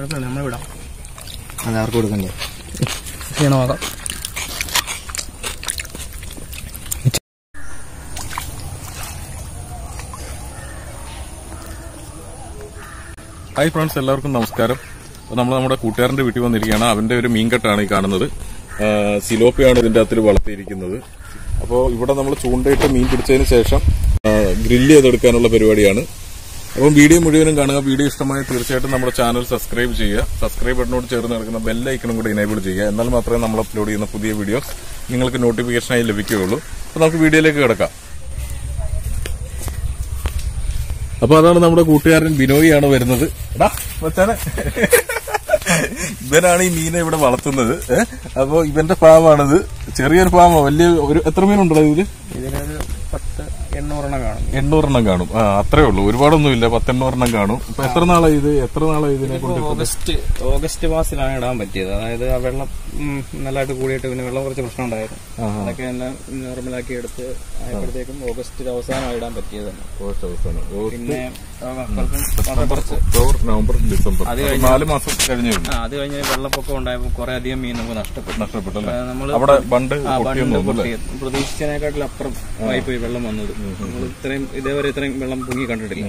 കുഴപ്പമില്ല നമ്മൾ വിടാം. അത് ആർക്ക് കൊടുക്കണ്ടേ. ക്ഷീണമാകാം ഹായ് ഫ്രണ്ട്സ് എല്ലാവർക്കും നമസ്കാരം. നമ്മൾ നമ്മുടെ കൂട്ടുകാരന്റെ വീട്ടിൽ വന്നിരിക്കുകയാണ്. അവന്റെ ഒരു മീൻകെട്ടാണ് ഈ കാണുന്നത്. സിലോപ്പിയാണ് ഇതിന്റെ അകത്തിൽ വളർത്തിയിരിക്കുന്നത്. അപ്പോൾ ഇവിടെ നമ്മൾ ചൂണ്ടയിട്ട് മീൻ പിടിച്ചതിന് ശേഷം ഗ്രില്ല് ചെയ്തെടുക്കാനുള്ള പരിപാടിയാണ്. അപ്പം വീഡിയോ മുഴുവനും കാണുക. വീഡിയോ ഇഷ്ടമായി തീർച്ചയായിട്ടും നമ്മുടെ ചാനൽ സബ്സ്ക്രൈബ് ചെയ്യുക. സബ്സ്ക്രൈബ് ബട്ടനോട് ചേർന്ന് നടക്കുന്ന ബെല്ലൈക്കണും കൂടി എനേബിൾ ചെയ്യുക. എന്നാൽ മാത്രമേ നമ്മൾ അപ്ലോഡ് ചെയ്യുന്ന പുതിയ വീഡിയോസ് നിങ്ങൾക്ക് നോട്ടിഫിക്കേഷനായി ലഭിക്കുകയുള്ളൂ. അപ്പോൾ നമുക്ക് വീഡിയോയിലേക്ക് കിടക്കാം. അപ്പൊ അതാണ് നമ്മുടെ കൂട്ടുകാരൻ ബിനോയിയാണ് വരുന്നത്. ഇവനാണ് ഈ മീനെ ഇവിടെ വളർത്തുന്നത്. അപ്പോൾ അപ്പൊ ഇവന്റെ ഫാമാണിത്. ചെറിയൊരു ഫാമോ. വലിയ ഒരു എത്ര മീനുണ്ടോ ഇതിൽ? എണ്ണൂറെണ്ണം കാണും. ആ അത്രേ ഉള്ളൂ. ഒരുപാടൊന്നുമില്ല. പത്തെണ്ണൂറെണ്ണം കാണും. ഇപ്പൊ എത്ര നാളായി ഇത്? എത്ര നാളായി ഇതിനെ കൊണ്ട് ഓഗസ്റ്റ് ഓഗസ്റ്റ് മാസത്തിലാണ് ഇടാൻ പറ്റിയത്. അതായത് ആ വെള്ളം നല്ലതായിട്ട് കൂടിയിട്ട് പിന്നെ വെള്ളം കുറച്ച് പ്രശ്നം ഉണ്ടായിരുന്നു. അതൊക്കെ എല്ലാം നോർമലാക്കി എടുത്ത് ആയപ്പോഴത്തേക്കും ഓഗസ്റ്റ് അവസാനമായി ഇടാൻ പറ്റിയത്. ഓഗസ്റ്റ് അവസാനം. പിന്നെ നവംബർ ഡിസംബർ. അത് കഴിഞ്ഞ നാല് മാസം കഴിഞ്ഞു അത് കഴിഞ്ഞ് വെള്ളപ്പൊക്കം ഉണ്ടായപ്പോൾ കുറെ അധികം മീൻ നമുക്ക് നഷ്ടപ്പെട്ടു. നഷ്ടപ്പെട്ടു നമ്മൾ അവിടെ ബണ്ട് ആയിപ്പോയി വെള്ളം വന്നത്. നമ്മൾ ഇത്രയും ഇതേവരെ ഇത്രയും വെള്ളം പൊങ്ങി കണ്ടിട്ടില്ല.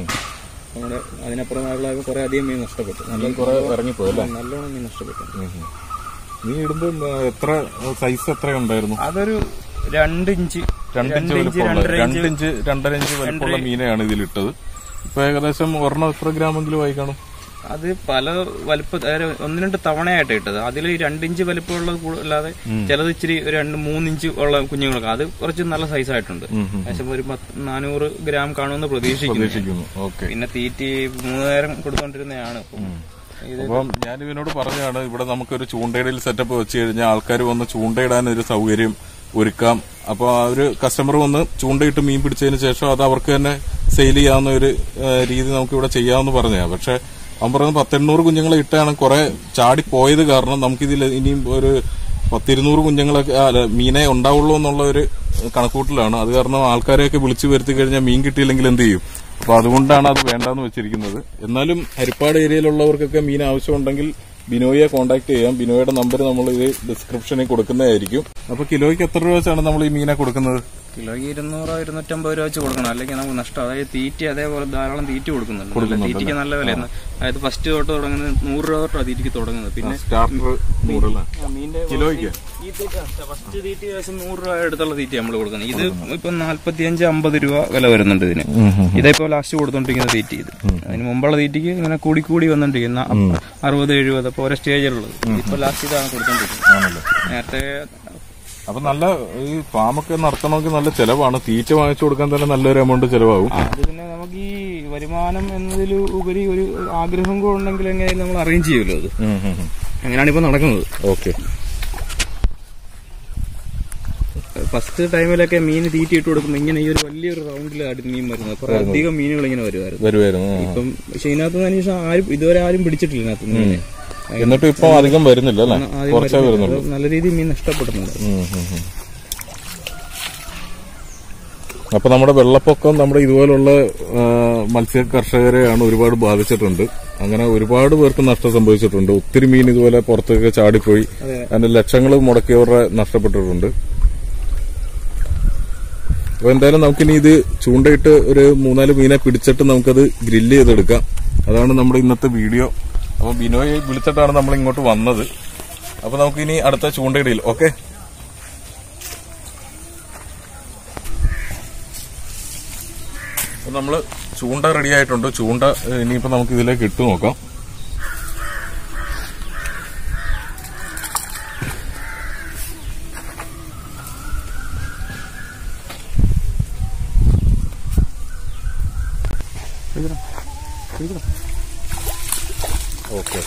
നമ്മുടെ അതിനപ്പുറം ആയപ്പോൾ കുറെ അധികം മീൻ നഷ്ടപ്പെട്ടു. നല്ല കുറെ ഇറങ്ങിപ്പോയി നല്ലോണം മീൻ നഷ്ടപ്പെട്ടു. നീ ഇടുമ്പോൾ എത്ര സൈസ് എത്ര ഉണ്ടായിരുന്നു? അതൊരു രണ്ട് ഇഞ്ച്. രണ്ടിഞ്ച് വലുപ്പമുള്ള രണ്ടിഞ്ച് രണ്ടര ഇഞ്ച്. വലുപ്പമുള്ള മീനെയാണ് ഇതിലിട്ടത്. ഇപ്പൊ ഏകദേശം ഒരെണ്ണം എത്ര ഗ്രാമെങ്കിലും ആയി കാണും? അത് പല വലുപ്പ ഒന്ന് രണ്ട് തവണയായിട്ട് ഇട്ടത്. അതിൽ രണ്ടിഞ്ച് വലിപ്പമുള്ളത് അല്ലാതെ ചിലത് ഇച്ചിരി രണ്ട് മൂന്നിഞ്ച് ഉള്ള കുഞ്ഞുങ്ങൾക്ക്. അത് കുറച്ച് നല്ല സൈസ് ആയിട്ടുണ്ട്. ഏകദേശം ഒരു നാനൂറ് ഗ്രാം കാണുമെന്ന് പ്രതീക്ഷിക്കുന്നു. പിന്നെ തീറ്റി മൂന്ന് നേരം കൊടുത്തോണ്ടിരുന്നതാണ്. അപ്പം ഞാൻ ഇവനോട് പറഞ്ഞാണ് ഇവിടെ നമുക്കൊരു ചൂണ്ടയിടയിൽ സെറ്റപ്പ് വെച്ച് കഴിഞ്ഞാൽ ആൾക്കാർ വന്ന് ചൂണ്ടയിടാൻ ഒരു സൗകര്യം ഒരുക്കാം. അപ്പൊ ആ ഒരു കസ്റ്റമർ വന്ന് ചൂണ്ടയിട്ട് മീൻ പിടിച്ചതിന് ശേഷം അത് അവർക്ക് തന്നെ സെയിൽ ചെയ്യാവുന്ന ഒരു രീതി നമുക്ക് ഇവിടെ ചെയ്യാമെന്ന് പറഞ്ഞാ പക്ഷെ അവൻ പറയുന്നത് പത്തെണ്ണൂറ് കുഞ്ഞുങ്ങളെ ഇട്ടാണ് കുറെ ചാടി പോയത് കാരണം നമുക്കിതിൽ ഇനിയും ഒരു പത്തിരുന്നൂറ് കുഞ്ഞുങ്ങളൊക്കെ അല്ല, മീനെ ഉണ്ടാവുള്ളൂ എന്നുള്ള ഒരു കണക്കൂട്ടിലാണ്. അത് കാരണം ആൾക്കാരെയൊക്കെ വിളിച്ചു വരുത്തി കഴിഞ്ഞാൽ മീൻ കിട്ടിയില്ലെങ്കിൽ എന്ത് ചെയ്യും? അപ്പൊ അതുകൊണ്ടാണ് അത് വേണ്ടെന്ന് വെച്ചിരിക്കുന്നത്. എന്നാലും ഹരിപ്പാട് ഏരിയയിലുള്ളവർക്കൊക്കെ മീൻ ആവശ്യമുണ്ടെങ്കിൽ ബിനോയെ കോൺടാക്ട് ചെയ്യാം. ബിനോയുടെ നമ്പർ നമ്മൾ ഇത് ഡിസ്ക്രിപ്ഷനിൽ കൊടുക്കുന്നതായിരിക്കും. അപ്പൊ കിലോയ്ക്ക് എത്ര രൂപ വെച്ചാണ് നമ്മൾ ഈ മീനെ കൊടുക്കുന്നത്? കിലോയ്ക്ക് ഇരുന്നൂറോ ഇരുന്നൂറ്റമ്പത് രൂപ വെച്ച് കൊടുക്കണം. അല്ലെങ്കിൽ നമുക്ക് നഷ്ടം. അതായത് തീറ്റി അതേപോലെ ധാരാളം തീറ്റി കൊടുക്കുന്നുണ്ട്. തീറ്റയ്ക്ക് നല്ല വിലയാണ്. അതായത് ഫസ്റ്റ് തൊട്ട് തുടങ്ങുന്നത് നൂറ് രൂപ തൊട്ടാണ് തീറ്റിക്ക് തുടങ്ങുന്നത്. പിന്നെ മീനിന്റെ ഈ തീറ്റ ഫസ്റ്റ് തീറ്റി ഏകദേശം നൂറ് രൂപ അടുത്തുള്ള തീറ്റ നമ്മൾ കൊടുക്കുന്നത്. ഇത് ഇപ്പൊ നാല്പത്തിയഞ്ച് അമ്പത് രൂപ വില വരുന്നുണ്ട് ഇതിന്. ഇതേപ്പോ ലാസ്റ്റ് കൊടുത്തോണ്ടിരിക്കുന്ന തീറ്റി ഇത്. അതിന് മുമ്പുള്ള തീറ്റിക്ക് ഇങ്ങനെ കൂടി കൂടി വന്നോണ്ടിരിക്കുന്ന അറുപത് എഴുപത് അപ്പൊ ഓരോ സ്റ്റേജിലുള്ളത്. ഇപ്പൊ ലാസ്റ്റ് ഇതാണ് കൊടുത്തോണ്ടിരിക്കുന്നത്. നേരത്തെ അപ്പൊ നല്ല ഈ ഫാമൊക്കെ നടത്തണമെങ്കിൽ നല്ല ചെലവാണ്. തീറ്റ വാങ്ങിച്ചു കൊടുക്കാൻ തന്നെ നല്ലൊരു എമൗണ്ട് ചെലവാകും. അത് പിന്നെ നമുക്ക് ഈ വരുമാനം എന്നതിൽ ഉപരി ഒരു ആഗ്രഹം കൂടെ ഉണ്ടെങ്കിൽ എങ്ങനെയായാലും നമ്മൾ അറേഞ്ച് ചെയ്യുമല്ലോ അത്. അങ്ങനെയാണ് ഇപ്പൊ നടക്കുന്നത്. ഓക്കെ. ഫസ്റ്റ് ടൈമിലൊക്കെ മീൻ തീറ്റി ഇട്ട് കൊടുക്കുമ്പോൾ ഇങ്ങനെ ഈ ഒരു വലിയൊരു റൗണ്ടിലാണ് മീൻ വരുന്നത്. കുറെ അധികം മീനുകൾ ഇങ്ങനെ വരുമായിരുന്നു. ഇപ്പം പക്ഷെ ഇതിനകത്ത് നിന്ന് ആരും ഇതുവരെ ആരും പിടിച്ചിട്ടില്ല ഇതിനകത്ത് മീനെ. എന്നിട്ടും ഇപ്പൊ അധികം വരുന്നില്ല അല്ലേ? കുറച്ചേ വരുന്നുള്ളൂ. നല്ല രീതിയിൽ മീൻ നഷ്ടപ്പെടുന്നുണ്ട്. അപ്പൊ നമ്മുടെ വെള്ളപ്പൊക്കം നമ്മുടെ ഇതുപോലുള്ള മത്സ്യ കർഷകരെയാണ് ഒരുപാട് ബാധിച്ചിട്ടുണ്ട്. അങ്ങനെ ഒരുപാട് പേർക്ക് നഷ്ടം സംഭവിച്ചിട്ടുണ്ട്. ഒത്തിരി മീൻ ഇതുപോലെ പുറത്തേക്ക് ചാടിപ്പോയി. അതിന്റെ ലക്ഷങ്ങൾ മുടക്കിയവരുടെ നഷ്ടപ്പെട്ടിട്ടുണ്ട്. അപ്പൊ എന്തായാലും നമുക്കിനി ഇത് ചൂണ്ടയിട്ട് ഒരു മൂന്നാൽ മീനെ പിടിച്ചിട്ട് നമുക്കത് ഗ്രില്ല് ചെയ്തെടുക്കാം. അതാണ് നമ്മുടെ ഇന്നത്തെ വീഡിയോ. അപ്പൊ ബിനോയെ വിളിച്ചിട്ടാണ് നമ്മൾ ഇങ്ങോട്ട് വന്നത്. അപ്പൊ നമുക്കിനി അടുത്ത ചൂണ്ടയിടയിൽ ഓക്കെ? നമ്മൾ ചൂണ്ട റെഡി ആയിട്ടുണ്ട്. ചൂണ്ട ഇനിയിപ്പോ നമുക്ക് ഇതിലേക്ക് ഇട്ട് നോക്കാം ഓക്കെ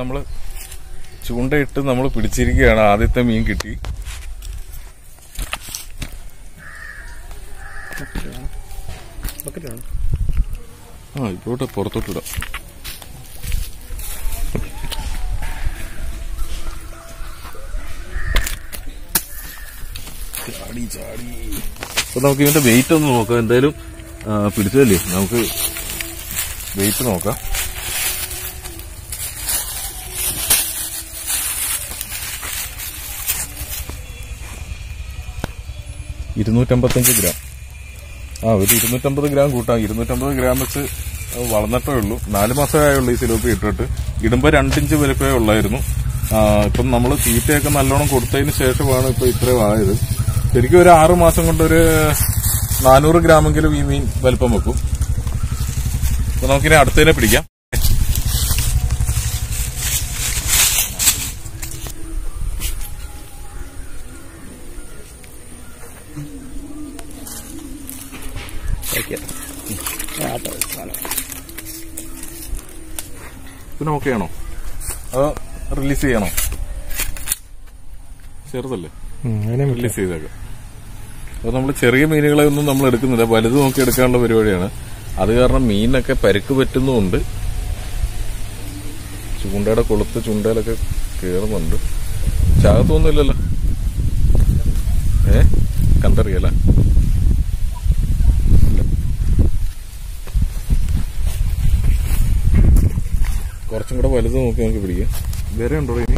നമ്മൾ ചൂണ്ടയിട്ട് നമ്മൾ പിടിച്ചിരിക്കുകയാണ് ആദ്യത്തെ മീൻ കിട്ടി. ആ ഇപ്പോട്ടെ പുറത്തോട്ടിടാം. അപ്പൊ നമുക്ക് ഇതിന്റെ വെയിറ്റ് ഒന്ന് നോക്കാം. എന്തായാലും പിടിച്ചതല്ലേ? നമുക്ക് വെയിറ്റ് നോക്കാം. ഇരുന്നൂറ്റമ്പത്തഞ്ച് ഗ്രാം. ആ ഒരു ഇരുന്നൂറ്റമ്പത് ഗ്രാം കൂട്ടാം. ഇരുന്നൂറ്റമ്പത് ഗ്രാം വെച്ച് വളർന്നിട്ടേ ഉള്ളൂ. നാല് മാസമേ ആയുള്ളൂ ഈ സിലോപ്പി ഇട്ടിട്ട്. ഇടുമ്പോൾ രണ്ടിഞ്ച് വലുപ്പമേ ഉള്ളായിരുന്നു. ഇപ്പം നമ്മൾ തീറ്റയൊക്കെ നല്ലോണം കൊടുത്തതിന് ശേഷമാണ് ഇപ്പം ഇത്രയും ആയത്. ശരിക്കും ഒരു ആറ് മാസം കൊണ്ടൊരു നാനൂറ് ഗ്രാമെങ്കിലും ഈ മീൻ വലുപ്പം വെക്കും. അപ്പം നമുക്കിനി അടുത്തതിനെ പിടിക്കാം. പിന്നെ ഓക്കെ ആണോ അതോ റിലീസ് ചെയ്യണോ. ചെറുതല്ലേ? റിലീസ് ചെയ്തേക്കാം. അപ്പൊ നമ്മൾ ചെറിയ മീനുകളെ ഒന്നും നമ്മൾ എടുക്കുന്നില്ല. വലുത് നോക്കി എടുക്കാനുള്ള പരിപാടിയാണ്. അത് കാരണം മീനൊക്കെ പരുക്ക് പറ്റുന്നുമുണ്ട് ചൂണ്ടയുടെ കൊളുത്ത് ചൂണ്ടയിലൊക്കെ കേറുന്നുണ്ട്. ചാകത്തൊന്നുമില്ലല്ലോ. ഏ? കണ്ടറിയല്ല. കുറച്ചും കൂടെ വലുത് നോക്കി നമുക്ക് പിടിക്കാം. വേറെ ഉണ്ടോ ഇനി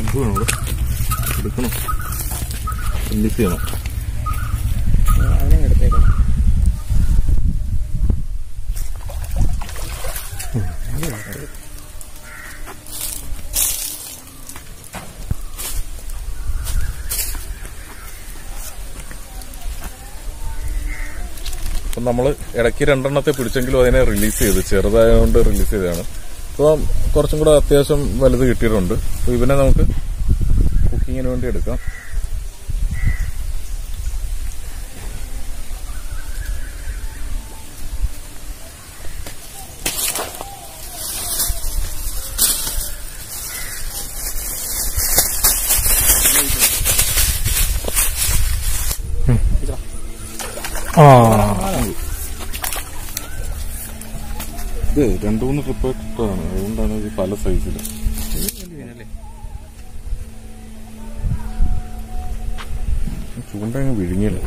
എന്ത് വേണം ഇവിടെ എടുക്കണം റിലീസ് ചെയ്യണം അവനെ എടുത്തേക്കാം അപ്പം നമ്മൾ ഇടയ്ക്ക് രണ്ടെണ്ണത്തെ പിടിച്ചെങ്കിലും അതിനെ റിലീസ് ചെയ്ത്. ചെറുതായതുകൊണ്ട് റിലീസ് ചെയ്തതാണ്. അപ്പോൾ കുറച്ചും കൂടെ അത്യാവശ്യം വലുത് കിട്ടിയിട്ടുണ്ട്. അപ്പോൾ ഇവനെ നമുക്ക് കുക്കിങ്ങിന് വേണ്ടി എടുക്കാം. ആ രണ്ടു മൂന്ന് ട്രിപ്പ് ഇട്ടതാണ് അതുകൊണ്ടാണ് ഇത് പല സൈസിൽ ചൂണ്ട അങ്ങ് വിഴുങ്ങിയല്ലേ?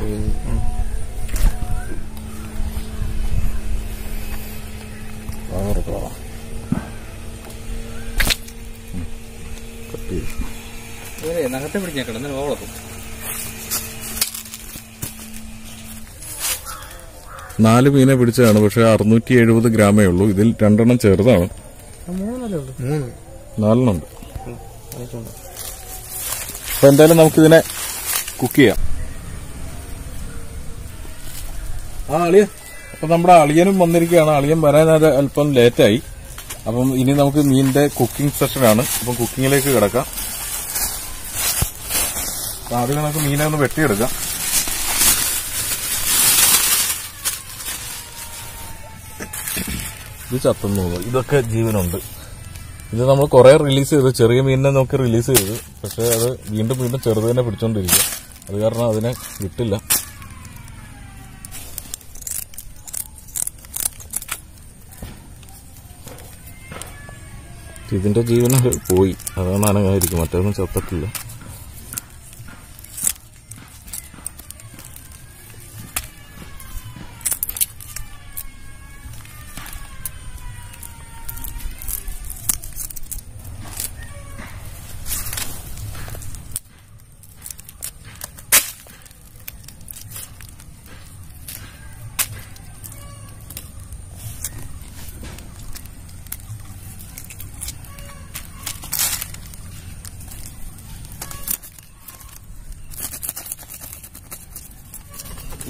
ആ, ഉറക്കെ വാ. ഉം. നഖത്തെ പിടിച്ചേക്കണം എന്നാലും ഓളക്കും നാല് മീനെ പിടിച്ചതാണ് പക്ഷെ അറുന്നൂറ്റി എഴുപത് ഗ്രാമേ ഉള്ളൂ. ഇതിൽ രണ്ടെണ്ണം ചെറുതാണ്. നാലെണ്ണം ഉണ്ട്. അപ്പൊ എന്തായാലും നമുക്കിതിനെ കുക്ക് ചെയ്യാം. ആ അളിയ അപ്പൊ നമ്മുടെ അളിയനും വന്നിരിക്കുകയാണ്. അളിയൻ വരാൻ അത് അല്പം ലേറ്റായി. അപ്പം ഇനി നമുക്ക് മീനിന്റെ കുക്കിംഗ് സെഷനാണ് അപ്പം കുക്കിങ്ങിലേക്ക് കിടക്കാം. അപ്പൊ ആദ്യം നമുക്ക് മീനെ ഒന്ന് വെട്ടിയെടുക്കാം. ഇത് ചത്തുന്നു ഇതൊക്കെ ജീവനുണ്ട്. ഇത് നമ്മൾ കുറെ റിലീസ് ചെയ്തു. ചെറിയ മീനിനെ നോക്കി റിലീസ് ചെയ്തു. പക്ഷെ അത് വീണ്ടും വീണ്ടും ചെറുത് തന്നെ പിടിച്ചോണ്ടിരിക്കുക. അത് കാരണം അതിനെ വിട്ടില്ല. ഇതിന്റെ ജീവനൊക്കെ പോയി. അതാണ് അനങ്ങായിരിക്കും മറ്റൊന്നും ചത്തിട്ടില്ല.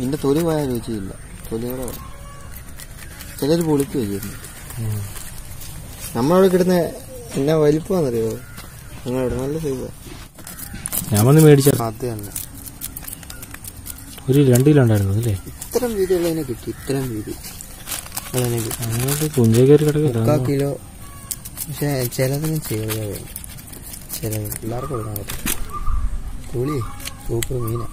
ഇതിന്റെ തൊലി പോയ രുചിയില്ല. തൊലിയുടെ ചിലര് പൊളിക്കുക ചെയ്യുന്നു നമ്മളവിടെ കിടന്ന എന്നാ വലിപ്പമാണെന്നറിയോ? നിങ്ങളിവിടെ നല്ല സൈസാ ഞാൻ വന്ന് മേടിച്ച ഒരു രണ്ട് കിലോ ഉണ്ടായിരുന്നു അല്ലേ? ഇത്തരം വീതിയുള്ളതിനെ കിട്ടി. ഇത്തരം വീതി കയറി കിടക്കില്ല കിലോ. പക്ഷെ ചിലതിന് ചെറുതാ ചില ചിലത് പിള്ളേർക്ക് കൊടുക്കാൻ പറ്റും പുളി സൂപ്പർ മീനാ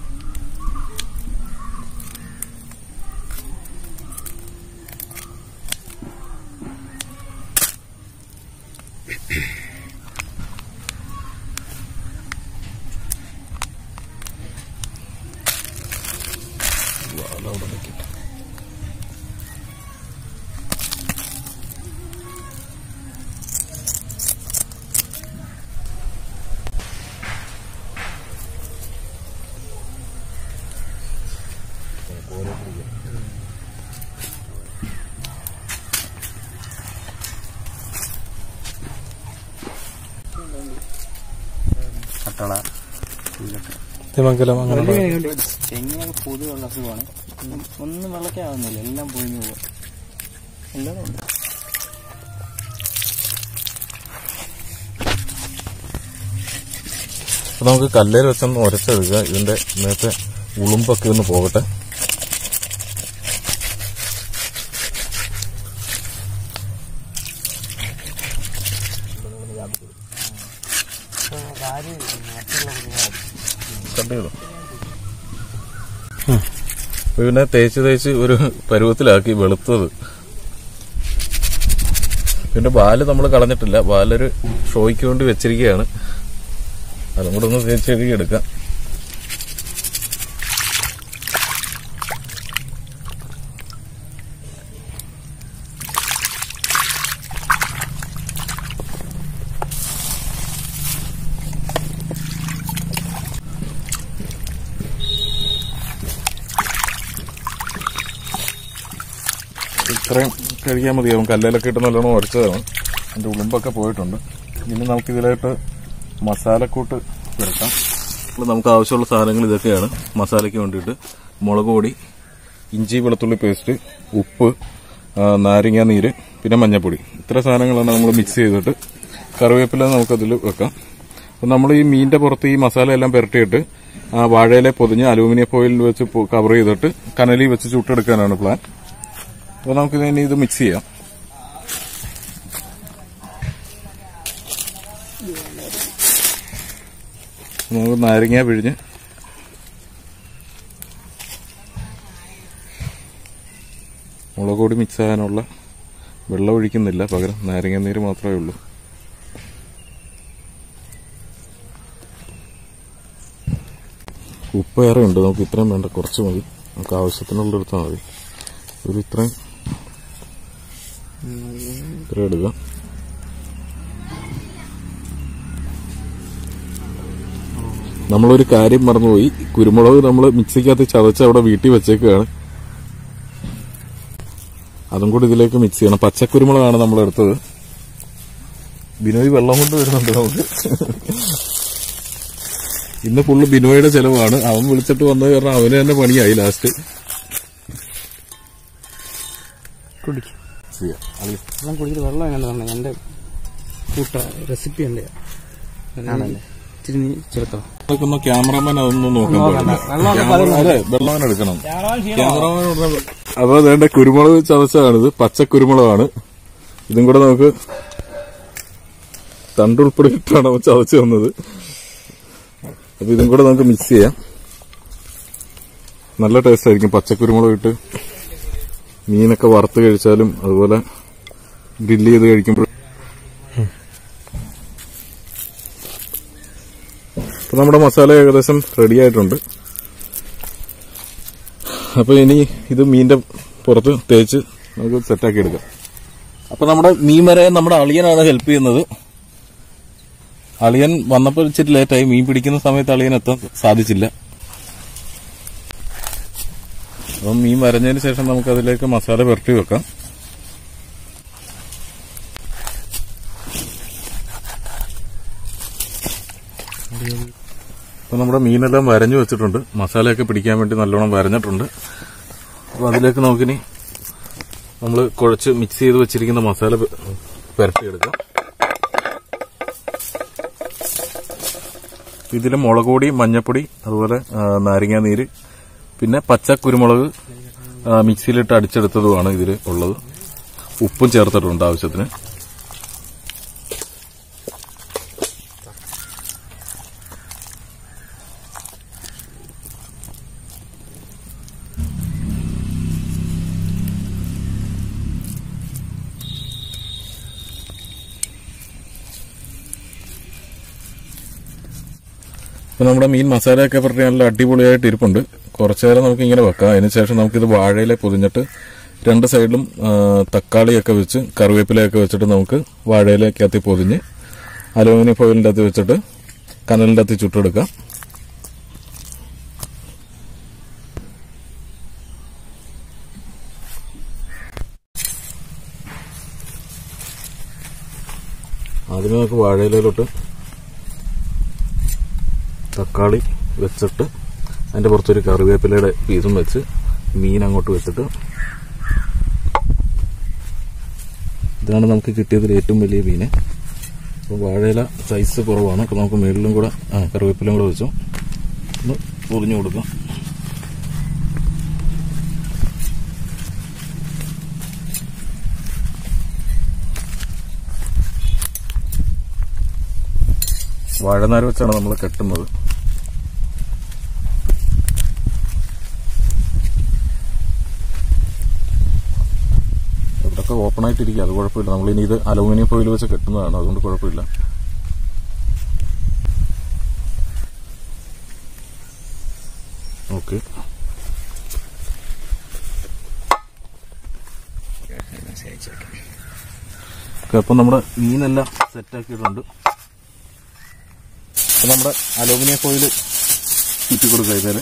തിമംഗലം അങ്ങനെ തെങ്ങിനൊക്കെ പൊതുവുള്ള അസുഖമാണ്. ഒന്നും എല്ലാം പൊഴിഞ്ഞു പോകും. എല്ലാം ഉണ്ട്. അപ്പൊ നമുക്ക് കല്ലേൽ വെച്ചൊന്ന് ഉരച്ചെടുക്കുക ഇതിന്റെ നേരത്തെ ഉളുമ്പൊക്കെ ഒന്ന് പോകട്ടെ കണ്ടോ പിന്നെ തേച്ച് തേച്ച് ഒരു പരുവത്തിലാക്കി വെളുത്തത്. പിന്നെ പാൽ നമ്മൾ കളഞ്ഞിട്ടില്ല. പാലൊരു ഷോയ്ക്ക് വേണ്ടി വെച്ചിരിക്കുകയാണ് അതും കൂടെ ഒന്ന് തേച്ച് എടുക്കാം. കഴിക്കാൻ മതിയാവും കല്ലിലൊക്കെ ഇട്ട് നല്ലോണം ഉരച്ചതാണ്. അതിന്റെ ഉളുമ്പൊക്കെ പോയിട്ടുണ്ട്. ഇനി നമുക്ക് ഇതിലായിട്ട് മസാലക്കൂട്ട് ചേർക്കാം. നമുക്ക് ആവശ്യമുള്ള സാധനങ്ങൾ ഇതൊക്കെയാണ്. മസാലയ്ക്ക് വേണ്ടിയിട്ട് മുളക് പൊടി ഇഞ്ചി വെളുത്തുള്ളി പേസ്റ്റ് ഉപ്പ് നാരങ്ങ നീര് പിന്നെ മഞ്ഞൾപ്പൊടി ഇത്ര സാധനങ്ങളാണ് നമ്മൾ മിക്സ് ചെയ്തിട്ട്. കറിവേപ്പില നമുക്കതിൽ വെക്കാം. അപ്പം നമ്മൾ ഈ മീനിന്റെ പുറത്ത് ഈ മസാല എല്ലാം പുരട്ടിയിട്ട് വാഴയിലെ പൊതിഞ്ഞ് അലൂമിനിയം ഫോയിൽ വെച്ച് കവർ ചെയ്തിട്ട് കനലിൽ വെച്ച് ചുട്ടെടുക്കാനാണ് പ്ലാൻ അപ്പോൾ നമുക്ക് ഇനി ഇത് മിക്സ് ചെയ്യാം. നമുക്ക് നാരങ്ങ പിഴിഞ്ഞ്. മുളക് പൊടി മിക്സ് ആകാനുള്ള വെള്ളം ഒഴിക്കുന്നില്ല പകരം നാരങ്ങ നീര് മാത്രമേ ഉള്ളൂ. ഉപ്പ് ഏറെ ഉണ്ട് നമുക്ക് ഇത്രയും വേണ്ട കുറച്ച് മതി. നമുക്ക് ആവശ്യത്തിനുള്ള എടുത്താൽ മതി. ഒരു ഇത്രയും ഇത്ര നമ്മളൊരു കാര്യം മറന്നുപോയി. കുരുമുളക് നമ്മൾ മിക്സിക്കകത്ത് ചതച്ച് അവിടെ വീട്ടിൽ വെച്ചേക്കുകയാണ് അതും കൂടി ഇതിലേക്ക് മിക്സ് ചെയ്യണം. പച്ചക്കുരുമുളകാണ് നമ്മൾ എടുത്തത്. ബിനോയ് വെള്ളം കൊണ്ട് വരുന്നുണ്ട് നമുക്ക്. ഇന്ന് ഫുള്ള് ബിനോയുടെ ചെലവാണ്. അവൻ വിളിച്ചിട്ട് വന്നത് കാരണം അവന് തന്നെ പണിയായി ലാസ്റ്റ് കുടിക്കും. ചെയ്യാം. അത് വെള്ളം കുടിച്ചിട്ട് വെള്ളം എങ്ങനെ തന്നെ എന്റെ കൂട്ട റെസിപ്പി ഉണ്ട്. ചേർത്തോ ക്യാമറമാൻ അതൊന്നും നോക്കാൻ എടുക്കണം. ക്യാമറമാൻ ഉടനെ- അപ്പൊ അതേണ്ട കുരുമുളക് ചതച്ചതാണിത്. പച്ച കുരുമുളകാണ്. ഇതും കൂടെ നമുക്ക് തണ്ടുൾപ്പെടെ ഇട്ടാണ് ചതച്ച് തന്നത്. അപ്പൊ ഇതും കൂടെ നമുക്ക് മിക്സ് ചെയ്യാം. നല്ല ടേസ്റ്റ് ആയിരിക്കും. പച്ചക്കുരുമുളക് ഇട്ട് മീനൊക്കെ വറുത്ത് കഴിച്ചാലും അതുപോലെ ഗ്രില്ല് ചെയ്ത് കഴിക്കുമ്പോഴും നമ്മുടെ മസാല ഏകദേശം റെഡി ആയിട്ടുണ്ട്. അപ്പൊ ഇനി ഇത് മീനിന്റെ പുറത്ത് തേച്ച് നമുക്ക് സെറ്റാക്കി എടുക്കാം. അപ്പൊ നമ്മുടെ മീൻ വരെ നമ്മുടെ അളിയനാണ് ഹെൽപ്പ് ചെയ്യുന്നത്. അളിയൻ വന്നപ്പോൾ ഇച്ചിരി ലേറ്റായി മീൻ പിടിക്കുന്ന സമയത്ത് അളിയൻ എത്താൻ സാധിച്ചില്ല. അപ്പം മീൻ വരഞ്ഞതിന് ശേഷം നമുക്ക് അതിലേക്ക് മസാല പുരട്ടി വെക്കാം. അപ്പൊ നമ്മുടെ മീനെല്ലാം വരഞ്ഞു വെച്ചിട്ടുണ്ട്. മസാലയൊക്കെ പിടിക്കാൻ വേണ്ടി നല്ലോണം വരഞ്ഞിട്ടുണ്ട്. അപ്പൊ അതിലേക്ക് നമുക്കിനി നമ്മൾ കുഴച്ച് മിക്സ് ചെയ്ത് വെച്ചിരിക്കുന്ന മസാല പുരട്ടിയെടുക്കാം. ഇതിൽ മുളക് പൊടി മഞ്ഞപ്പൊടി അതുപോലെ നാരങ്ങാനീര് നാരങ്ങാ നീര് പിന്നെ പച്ച കുരുമുളക് മിക്സിയിലിട്ട് അടിച്ചെടുത്തതുമാണ് ഇതിൽ ഉള്ളത്. ഉപ്പും ചേർത്തിട്ടുണ്ട് ആവശ്യത്തിന്. നമ്മുടെ മീൻ മസാലയൊക്കെ പുരട്ടി നല്ല അടിപൊളിയായിട്ട് ഇരിപ്പുണ്ട്. കുറച്ചു നേരം നമുക്ക് ഇങ്ങനെ വെക്കാം. അതിനുശേഷം നമുക്കിത് വാഴയില പൊതിഞ്ഞിട്ട് രണ്ട് സൈഡിലും തക്കാളിയൊക്കെ വെച്ച് കറിവേപ്പിലയൊക്കെ വെച്ചിട്ട് നമുക്ക് വാഴയിലക്കകത്ത് പൊതിഞ്ഞ് അലുമിനിയം ഫോയിലിന്റെ അകത്ത് വെച്ചിട്ട് കനലിന്റെ അകത്ത് ചുട്ടെടുക്കാം. അതിന് നമുക്ക് വാഴയിലോട്ട് തക്കാളി വെച്ചിട്ട് അതിന്റെ പുറത്തൊരു കറിവേപ്പിലയുടെ പീസും വെച്ച് മീൻ അങ്ങോട്ട് വെച്ചിട്ട് ഇതാണ് നമുക്ക് കിട്ടിയതിൽ ഏറ്റവും വലിയ മീൻ. അപ്പോൾ വാഴയില സൈസ് കുറവാണ്. അപ്പോൾ നമുക്ക് മേളിലും കൂടെ ആ കറിവേപ്പിലും കൂടെ വെച്ചു. ഒന്ന് പൊതിഞ്ഞു കൊടുക്കാം. വാഴനാര് വെച്ചാണ് നമ്മൾ കെട്ടുന്നത്. ഓപ്പൺ ആയിട്ടിരിക്കുക അത് കുഴപ്പമില്ല. നമ്മളിനി ഇത് അലൂമിനിയം ഫോയിൽ വെച്ച് കെട്ടുന്നതാണ്. അതുകൊണ്ട് കുഴപ്പമില്ല. ഓക്കെ. അപ്പം നമ്മുടെ മീനെല്ലാം സെറ്റാക്കിയിട്ടുണ്ട്. അപ്പം നമ്മുടെ അലൂമിനിയം ഫോയിൽ ചുറ്റി കൊടുക്കുക ഇതിൽ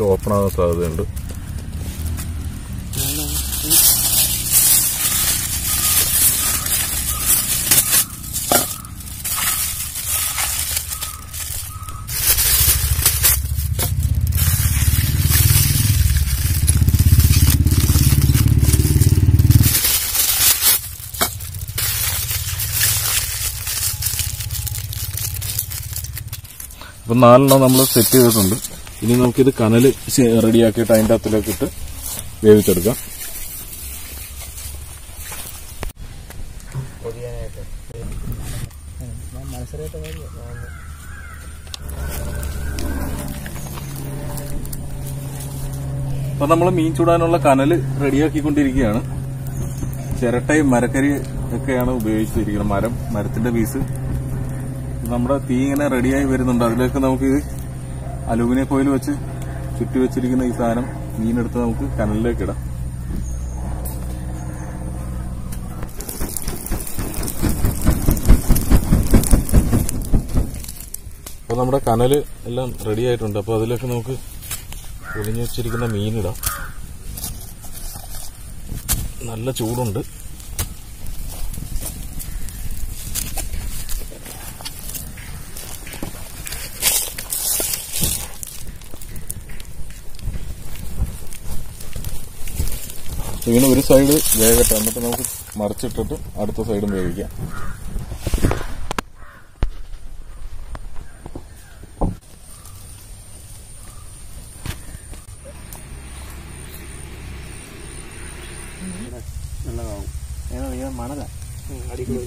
ഇതിൽ ഓപ്പൺ ആകാൻ സാധ്യതയുണ്ട്. അപ്പം നാലെണ്ണം നമ്മൾ സെറ്റ് ചെയ്തിട്ടുണ്ട്. ഇനി നമുക്കിത് കനൽ റെഡിയാക്കിയിട്ട് അതിന്റെ അകത്തിലേക്ക് ഇട്ട് വേവിച്ചെടുക്കാം. അപ്പൊ നമ്മൾ മീൻ ചൂടാനുള്ള കനൽ റെഡിയാക്കിക്കൊണ്ടിരിക്കുകയാണ്. ചിരട്ടയും മരക്കരി ഒക്കെയാണ് ഉപയോഗിച്ചിരിക്കുന്നത്. മരം മരത്തിന്റെ പീസ് നമ്മുടെ തീ ഇങ്ങനെ റെഡിയായി വരുന്നുണ്ട്. അതിലേക്ക് നമുക്ക് അലൂമിനിയം കോയിൽ വെച്ച് ചുറ്റി വെച്ചിരിക്കുന്ന ഈ സാധനം മീനെടുത്ത് നമുക്ക് കനലിലേക്ക് ഇടാം. അപ്പോൾ നമ്മുടെ കനൽ എല്ലാം റെഡി ആയിട്ടുണ്ട്. അപ്പോൾ അതിലേക്ക് നമുക്ക് പൊളിഞ്ഞു വെച്ചിരിക്കുന്ന മീനിടാം നല്ല ചൂടുണ്ട്. ഇങ്ങനെ ഒരു സൈഡ് വേഗട്ടെ. എന്നിട്ട് നമുക്ക് മറിച്ചിട്ടിട്ട് അടുത്ത സൈഡും വേവിക്കാം.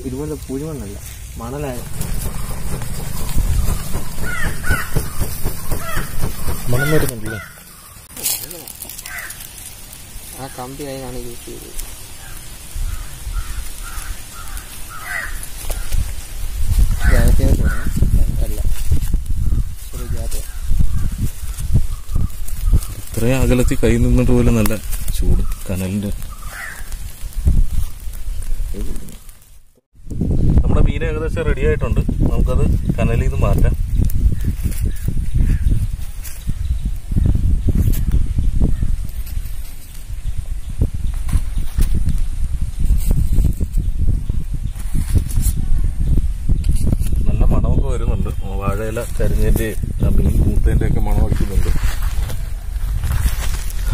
ഇതുപോലെ പൂജമണ്ണല്ല മണലായ മണം വരുന്നുണ്ടല്ലേ ആ കമ്പി അതിനാണ് യൂസ് ചെയ്തത്. ഇത്രയും അകലത്തിൽ കൈ നിന്നിട്ട് പോലും നല്ല ചൂട് കനലിന്റെ നമ്മുടെ മീൻ ഏകദേശം റെഡി ആയിട്ടുണ്ട്. നമുക്കത് കനലിൽ നിന്ന് മാറ്റാം. കരിഞ്ഞതിന്റെയും നമ്മളും ഒക്കെ മണം അടിക്കുന്നുണ്ട്.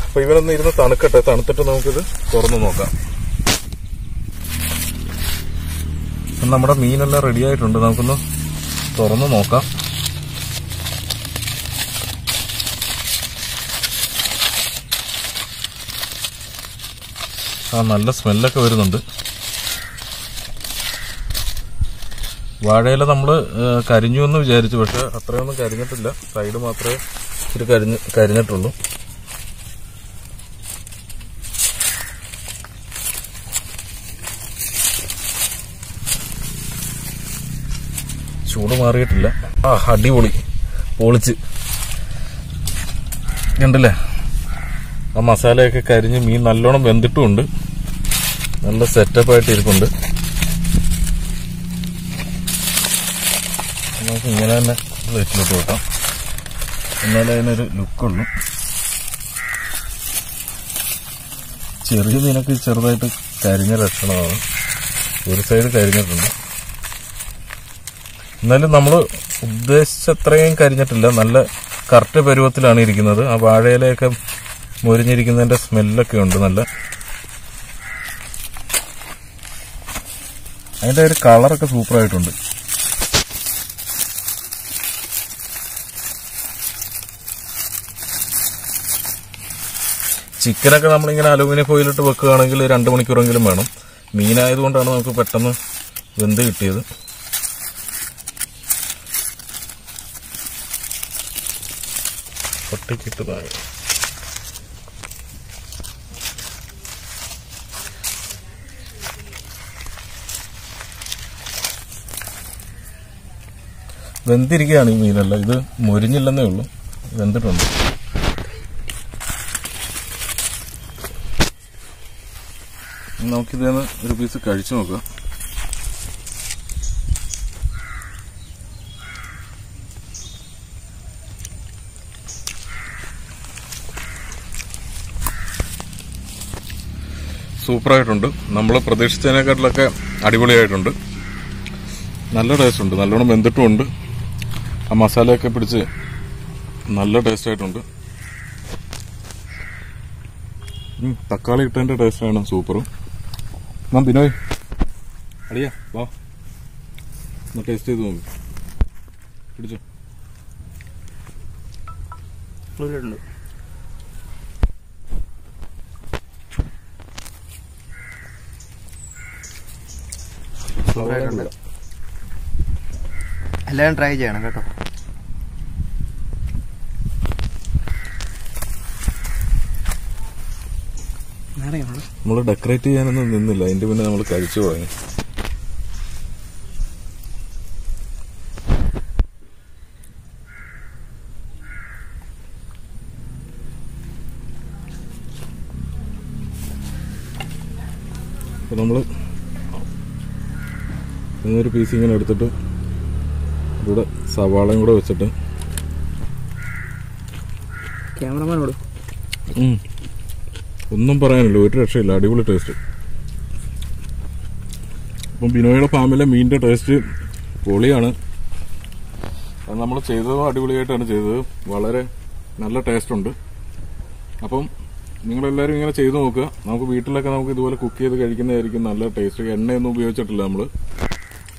അപ്പൊ ഇവനൊന്ന് ഇരുന്ന് തണുക്കട്ടെ. തണുത്തിട്ട് നമുക്കിത് തുറന്നു നോക്കാം. നമ്മുടെ മീനെല്ലാം റെഡി ആയിട്ടുണ്ട്. നമുക്കൊന്ന് തുറന്നു നോക്കാം. ആ നല്ല സ്മെല്ലൊക്കെ വരുന്നുണ്ട്. വാഴയില നമ്മൾ കരിഞ്ഞു എന്ന് വിചാരിച്ചു പക്ഷെ അത്രയൊന്നും കരിഞ്ഞിട്ടില്ല. സൈഡ് മാത്രമേ ഇച്ചിരി കരിഞ്ഞ് കരിഞ്ഞിട്ടുള്ളൂ. ചൂട് മാറിയിട്ടില്ല. ആ അടിപൊളി. പൊളിച്ച്. കണ്ടില്ലേ? ആ മസാലയൊക്കെ കരിഞ്ഞ് മീൻ നല്ലോണം വെന്തിട്ടുമുണ്ട്. നല്ല സെറ്റപ്പായിട്ട് ഇരിപ്പുണ്ട് നമുക്ക് ഇങ്ങനെ തന്നെ പ്ലേറ്റിലോട്ട് വെക്കാം എന്നാലേ അതിനൊരു ലുക്കുള്ളൂ. ചെറിയ മീനൊക്കെ ചെറുതായിട്ട് കരിഞ്ഞ ലക്ഷണമാണ്. ഒരു സൈഡ് കരിഞ്ഞിട്ടുണ്ട്. എന്നാലും നമ്മൾ ഉദ്ദേശിച്ചത്രയും കരിഞ്ഞിട്ടില്ല. നല്ല കറക്റ്റ് പരുവത്തിലാണ് ഇരിക്കുന്നത്. ആ വാഴയിലയൊക്കെ മുരിഞ്ഞിരിക്കുന്നതിന്റെ സ്മെല്ലൊക്കെ ഉണ്ട് നല്ല. അതിന്റെ ഒരു കളറൊക്കെ സൂപ്പറായിട്ടുണ്ട് ചിക്കനൊക്കെ നമ്മളിങ്ങനെ അലൂമിനിയം ഫോയിലിട്ട് വെക്കുകയാണെങ്കിൽ രണ്ട് മണിക്കൂറെങ്കിലും വേണം. മീനായതുകൊണ്ടാണ് നമുക്ക് പെട്ടെന്ന് വെന്ത് കിട്ടിയത്. വെന്തിരിക്കുകയാണ് ഈ മീനല്ല. ഇത് മൊരിഞ്ഞില്ലെന്നേ ഉള്ളൂ. വെന്തിട്ടുണ്ട്. നമുക്കിതേന്ന് ഒരു പീസ് കഴിച്ചു നോക്കാം. സൂപ്പറായിട്ടുണ്ട്. നമ്മൾ പ്രതീക്ഷിച്ചതിനെക്കാട്ടിലൊക്കെ അടിപൊളിയായിട്ടുണ്ട്. നല്ല ടേസ്റ്റ് ഉണ്ട്. നല്ലോണം വെന്തിട്ടുമുണ്ട് ആ മസാലയൊക്കെ പിടിച്ച് നല്ല ടേസ്റ്റ് ആയിട്ടുണ്ട്. തക്കാളി ഇട്ടതിന്റെ ആണ് സൂപ്പറും. ഞാൻ ബിനോയ് അടിയാ വാ ഒന്ന് ടേസ്റ്റ് ചെയ്ത് നോക്ക് പിടിച്ചോ സൂപ്പറായിട്ടുണ്ട് എല്ലാവരും ട്രൈ ചെയ്യണം കേട്ടോ. നമ്മൾ ഡെക്കറേറ്റ് ചെയ്യാനൊന്നും നിന്നില്ല. അതിന്റെ പിന്നെ നമ്മൾ കഴിച്ചു പോയി. നമ്മൾ ഇന്നൊരു പീസ് ഇങ്ങനെ എടുത്തിട്ട് ഇവിടെ സവാളയും കൂടെ വെച്ചിട്ട് ക്യാമറമാനോട്. ഒന്നും പറയാനില്ല ഒരു രക്ഷയില്ല അടിപൊളി ടേസ്റ്റ് അപ്പം ബിനോയുടെ ഫാമിലെ മീനിന്റെ ടേസ്റ്റ് പൊളിയാണ്. അത് നമ്മൾ ചെയ്തത് അടിപൊളിയായിട്ടാണ് ചെയ്തത്. വളരെ നല്ല ടേസ്റ്റ് ഉണ്ട്. അപ്പം നിങ്ങളെല്ലാവരും ഇങ്ങനെ ചെയ്തു നോക്കുക. നമുക്ക് വീട്ടിലൊക്കെ നമുക്ക് ഇതുപോലെ കുക്ക് ചെയ്ത് കഴിക്കുന്നതായിരിക്കും നല്ല ടേസ്റ്റ് എണ്ണയൊന്നും ഉപയോഗിച്ചിട്ടില്ല നമ്മൾ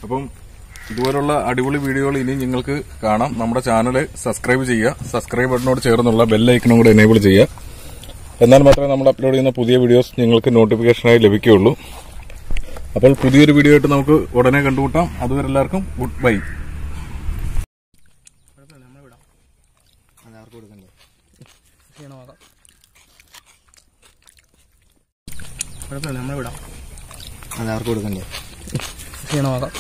അപ്പം ഇതുപോലുള്ള അടിപൊളി വീഡിയോകൾ ഇനി നിങ്ങൾക്ക് കാണാം. നമ്മുടെ ചാനൽ സബ്സ്ക്രൈബ് ചെയ്യുക. സബ്സ്ക്രൈബ് ബട്ടനോട് ചേർന്നുള്ള ബെല്ലൈക്കണും കൂടെ എനേബിൾ ചെയ്യുക. എന്നാൽ മാത്രമേ നമ്മൾ അപ്ലോഡ് ചെയ്യുന്ന പുതിയ വീഡിയോസ് നിങ്ങൾക്ക് നോട്ടിഫിക്കേഷനായി ലഭിക്കുകയുള്ളൂ. അപ്പോൾ പുതിയൊരു വീഡിയോ ആയിട്ട് നമുക്ക് ഉടനെ കണ്ടുമുട്ടാം. അതുവരെ എല്ലാവർക്കും ഗുഡ് ബൈ കുഴപ്പമില്ല നമ്മൾ വിടാം. അതാർക്ക് കൊടുക്കണ്ടേ? ക്ഷീണമാകാം.